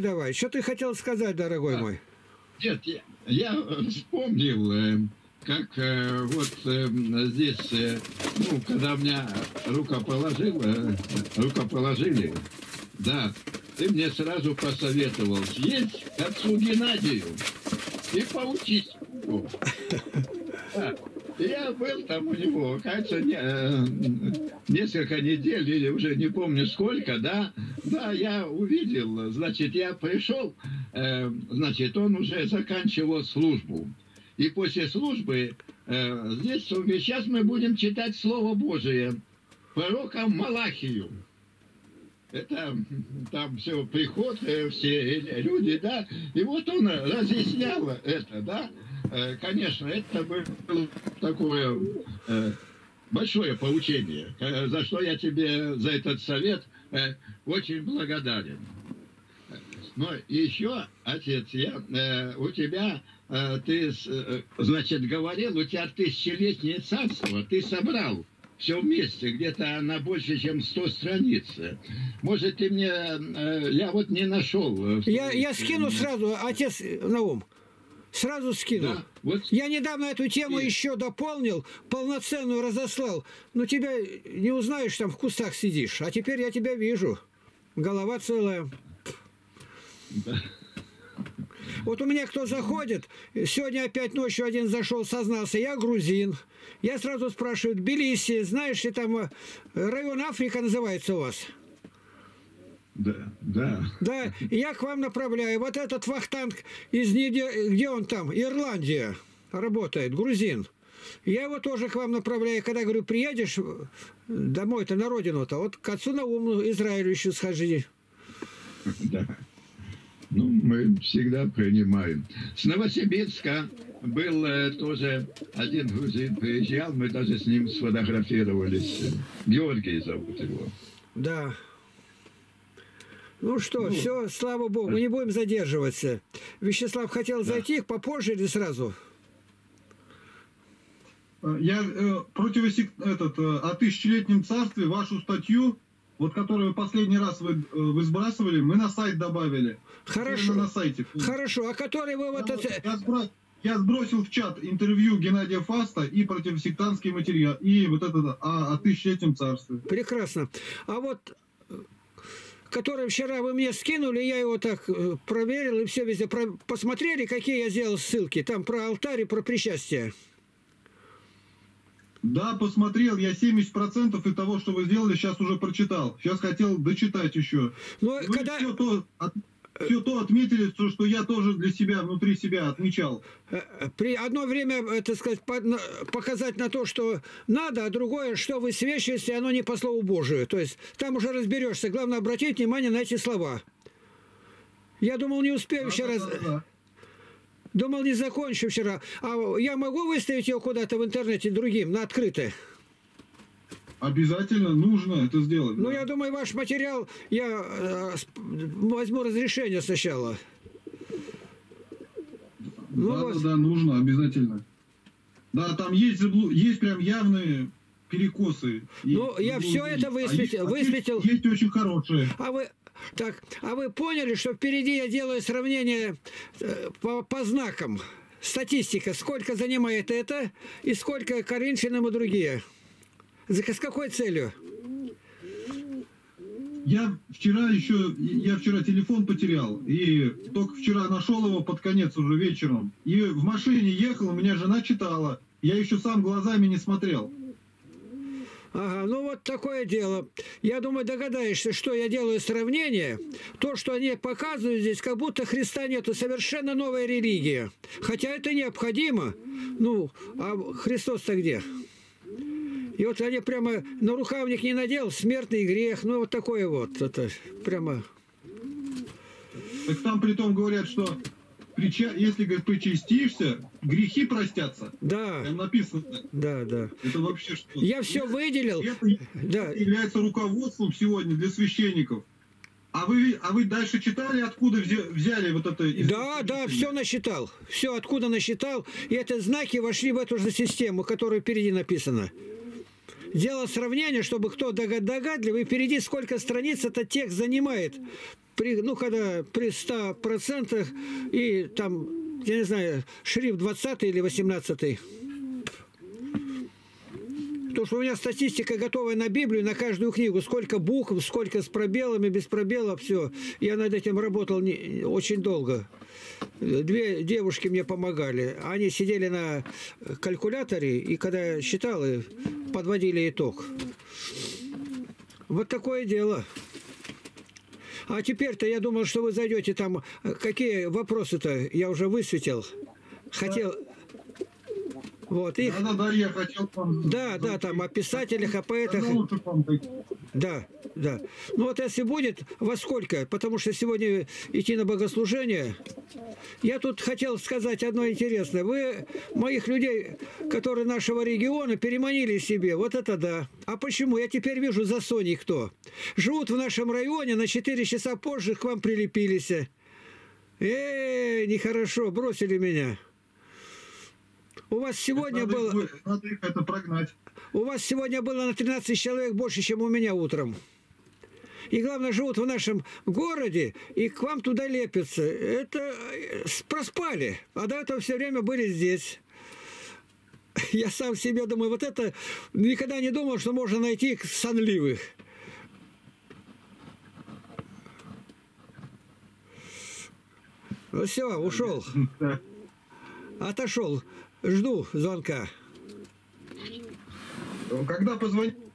давай. Что ты хотел сказать, дорогой мой? Нет, я, я вспомнил, э, как э, вот э, здесь, ну, когда меня рука положила, рука положили, да, ты мне сразу посоветовал съесть отцу Геннадию и поучись. Я был там у него, кажется, не, э, несколько недель или уже не помню сколько, да, да, я увидел, значит, я пришел, э, значит, он уже заканчивал службу. И после службы э, здесь сейчас мы будем читать Слово Божие пророком Малахию. Это там все приход, все люди, да, и вот он разъяснял это, да, Э, конечно, это было такое э, большое поучение, э, за что я тебе за этот совет очень благодарен. Но еще, отец, я, у тебя, ты, значит, говорил, у тебя тысячелетнее царство, ты собрал все вместе, где-то на больше, чем 100 страниц. Может, ты мне, я вот не нашел. Я, я скину сразу, отец Наум. Сразу скинул. Да, вот. Я недавно эту тему и... еще дополнил, полноценную разослал. Но тебя не узнаешь, там в кустах сидишь. А теперь я тебя вижу. Голова целая. Да. Вот у меня кто заходит, сегодня опять ночью один зашел, сознался, я грузин. Я сразу спрашиваю, Тбилиси, знаешь ли там э, район Африка называется у вас? Да, да. Да, я к вам направляю. Вот этот вахтанг из Ниде... где он там? Ирландия работает, грузин. Я его тоже к вам направляю. Когда говорю, приедешь домой-то, на родину-то, вот к отцу на ум Израилю еще схожи. Да. Ну, мы всегда принимаем. С Новосибирска был э, тоже один грузин, приезжал, мы даже с ним сфотографировались. Георгий зовут его. Да. Ну что, ну, все, слава богу, мы не будем задерживаться. Вячеслав хотел зайти попозже или сразу? Э, я э, против этот, э, о тысячелетнем царстве вашу статью, вот которую последний раз вы, э, вы сбрасывали, мы на сайт добавили. Хорошо. На сайте. Хорошо, а который вы вот... Я, это... я, сброс... я сбросил в чат интервью Геннадия Фаста и противосектантский материал, и вот это о, о тысячелетнем царстве. Прекрасно. А вот который вчера вы мне скинули, я его так э, проверил, и все везде про... посмотрели, какие я сделал ссылки. Там про алтарь и про причастие. Да, посмотрел. Я 70% из того, что вы сделали, сейчас уже прочитал. Сейчас хотел дочитать еще. Но вы когда... все то все то отметили, что, я тоже для себя, внутри себя отмечал. Э, при одно время, э, так сказать, показать на то, что надо, а другое, что вы свящаете, оно не по Слову Божию. То есть там уже разберешься. Главное обратить внимание на эти слова. Я думал, не успею да, вчера... Да, да. Думал, не закончу вчера. А я могу выставить его куда-то в интернете другим, на открытое? Обязательно нужно это сделать. Ну, да. я думаю, ваш материал, я э, возьму разрешение сначала. Ну, да, вас... да, да, нужно, обязательно. Да, там есть, есть прям явные перекосы. Ну, я все это высветил. А высветил. Есть, есть очень хорошие. А вы, так, а вы поняли, что впереди я делаю сравнение э, по, по знакам? Статистика, сколько занимает это и сколько Коринфянам и другие. С какой целью? Я вчера еще, я вчера телефон потерял, и только вчера нашел его под конец уже вечером. И в машине ехал, у меня жена читала. Я еще сам глазами не смотрел. Ага, ну вот такое дело. Я думаю, догадаешься, что я делаю сравнение. То, что они показывают здесь, как будто Христа нету, совершенно новая религия. Хотя это необходимо. Ну, а Христос-то где? И вот они прямо на рукавник не надел, смертный грех, ну вот такое вот, это прямо... Так там при том говорят, что если, говорит, причастишься, грехи простятся. Да. Там написано. Да, да. Это вообще что? Я все выделил. Это да. является руководством сегодня для священников. А вы, а вы дальше читали, откуда взяли вот это? Да, да, все насчитал. Все откуда насчитал. И это знаки вошли в эту же систему, которая впереди написана. Делал сравнение, чтобы кто догадливый, впереди сколько страниц этот текст занимает. При, ну, когда при 100% и там, я не знаю, шрифт 20 или 18. Потому что у меня статистика готовая на Библию, на каждую книгу. Сколько букв, сколько с пробелами, без пробелов, все. Я над этим работал не, очень долго. Две девушки мне помогали. Они сидели на калькуляторе, и когда я считал, подводили итог. Вот такое дело. А теперь-то я думал, что вы зайдете там. Какие вопросы-то я уже высветил. Хотел, вот, их... Да, да, я хотел вам... Да, да, там о писателях, о поэтах. Да, да. Ну вот если будет, во сколько? Потому что сегодня идти на богослужение. Я тут хотел сказать одно интересное. Вы моих людей, которые нашего региона, переманили себе. Вот это да. А почему? Я теперь вижу за Соней кто. Живут в нашем районе, на 4 часа позже к вам прилепились. Эй, нехорошо, бросили меня. У вас сегодня надо было... надо их это прогнать. У вас сегодня было на 13 человек больше, чем у меня утром. И главное, живут в нашем городе, и к вам туда лепятся. Это э, проспали. А до этого все время были здесь. Я сам себе думаю, вот это никогда не думал, что можно найти сонливых. Ну все, ушел. Отошел. Жду звонка. Когда позвонить?